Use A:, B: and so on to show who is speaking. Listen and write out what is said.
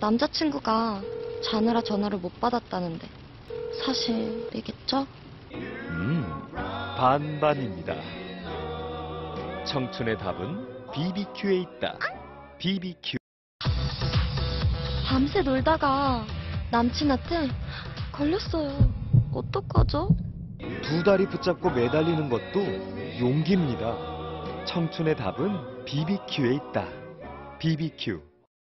A: 남자친구가 자느라 전화를 못 받았다는데 사실이겠죠?
B: 음, 반반입니다. 청춘의 답은 BBQ에 있다. BBQ.
A: 밤새 놀다가 남친한테 걸렸어요. 어떡하죠?
B: 두 다리 붙잡고 매달리는 것도 용기입니다. 청춘의 답은 BBQ에 있다. BBQ.